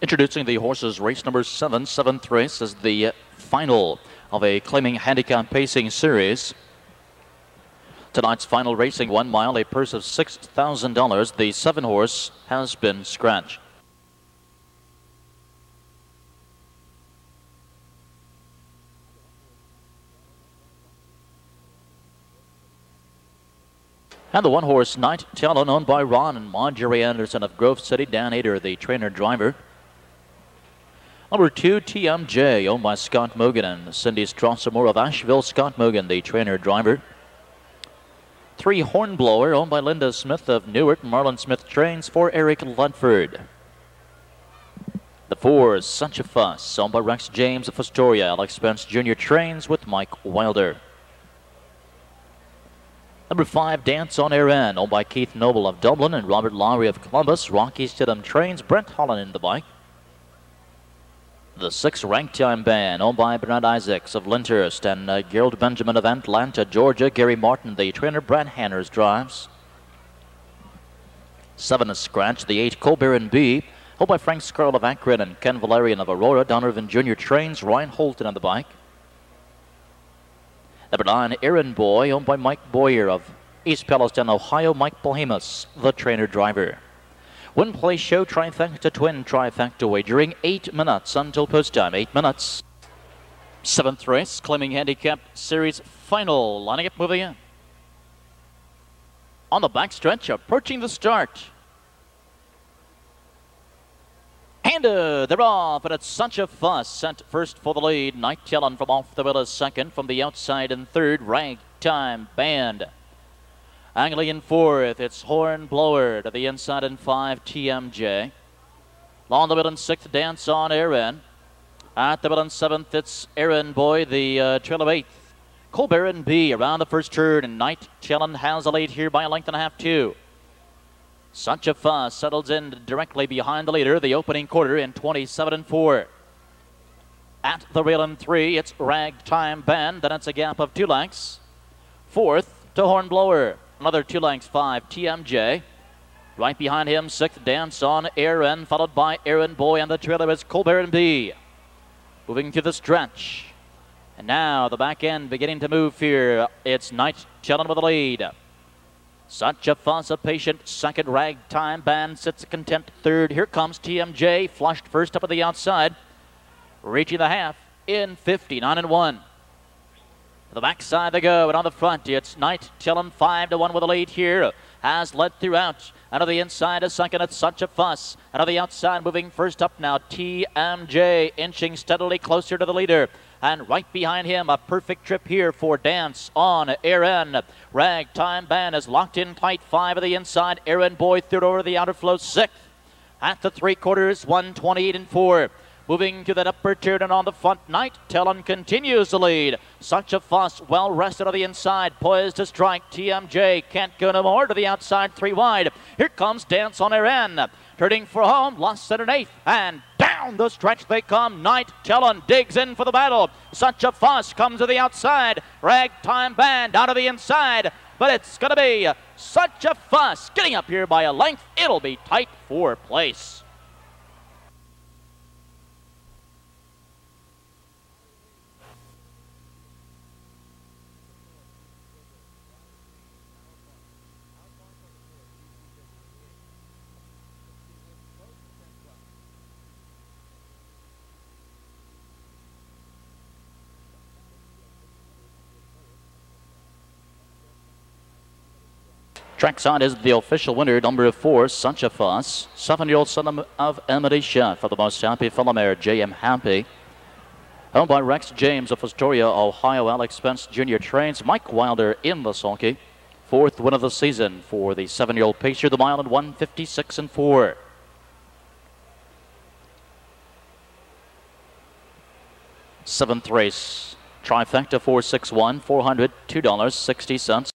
Introducing the horses race number seven, seventh race is the final of a claiming handicap pacing series. Tonight's final racing one mile, a purse of $6,000. The seven horse has been scratched. And the one horse Night Talon owned by Ron and Marjorie Anderson of Grove City. Dan Ader, the trainer driver. Number two, TMJ, owned oh, by Scott Mogan and Cindy Strassamore of Asheville. Scott Mogan, the trainer driver. Three, Hornblower, owned by Linda Smith of Newark. Marlon Smith trains for Eric Ludford. The four, Such a Fuss, owned by Rex James of Astoria. Alex Spence Jr. trains with Mike Wilder. Number five, Dance on Air End, owned by Keith Noble of Dublin and Robert Lowry of Columbus. Rocky Stidham trains Brent Holland in the bike. The six Ragtime Band, owned by Bernard Isaacs of Lyndhurst and uh, Gerald Benjamin of Atlanta, Georgia. Gary Martin, the trainer. Brad Hanners drives. Seven is Scratch. The eight, Colbert and B, owned by Frank Scarl of Akron and Ken Valerian of Aurora. Donovan Jr. trains Ryan Holton on the bike. Number nine, Aaron Boy, owned by Mike Boyer of East Palestine, Ohio. Mike Bohemus, the trainer driver. Win play show trifecta twin trifecta wagering eight minutes until post time. Eight minutes. Seventh race, claiming handicap series final. Lining up, moving in. On the backstretch, approaching the start. And uh, they're off, and it's such a fuss. Sent first for the lead. Night Talon from off the wheel is second. From the outside in third, ragtime band. Angling in fourth, it's Hornblower to the inside in five, TMJ. Long the middle in sixth, Dance on Aaron. At the middle in seventh, it's Aaron Boy, the uh, trail of eighth. Colbert and B around the first turn, and Night Talon has a lead here by a length and a half, too. Such a fuss settles in directly behind the leader, the opening quarter in 27 and 4. At the rail in three, it's Ragtime Band, then it's a gap of two lengths. Fourth to Hornblower. Another two lengths, five, TMJ. Right behind him, sixth, Dance on Aaron, followed by Aaron Boy, and the trailer is Colbert and B. Moving to the stretch. And now the back end beginning to move here. It's Night Talon with the lead. Such a fuss, a patient second ragtime band sits a content third. Here comes TMJ, flushed first up at the outside, reaching the half in 59 and 1. The backside they go, and on the front it's Night Talon 5 to 1 with a lead here. Has led throughout. Out of the inside a second, it's such a fuss. Out of the outside, moving first up now, TMJ inching steadily closer to the leader. And right behind him, a perfect trip here for Dance on Aaron. Ragtime Band is locked in tight, five of the inside. Aaron Boy third over the outer flow, sixth. At the three quarters, 128 and four. Moving to that upper turn and on the front, Night Talon continues the lead. Such a fuss, well rested on the inside, poised to strike. TMJ can't go no more to the outside, three wide. Here comes Dance on Aaron. Turning for home, lost at an eighth, and down the stretch they come. Night Talon digs in for the battle. Such a fuss comes to the outside. Ragtime Band out of the inside, but it's going to be such a fuss. Getting up here by a length, it'll be tight for place. Trackside is the official winner, number four, Such a Fuss. Seven-year-old son of Amadisha for the most happy fellow mare, J.M. Happy. Owned by Rex James of Astoria, Ohio. Alex Spence Jr. trains Mike Wilder in the sulky. Fourth win of the season for the seven-year-old pacer, the mile in 156 and 4. Seventh race, trifecta 461, $400, $2.60.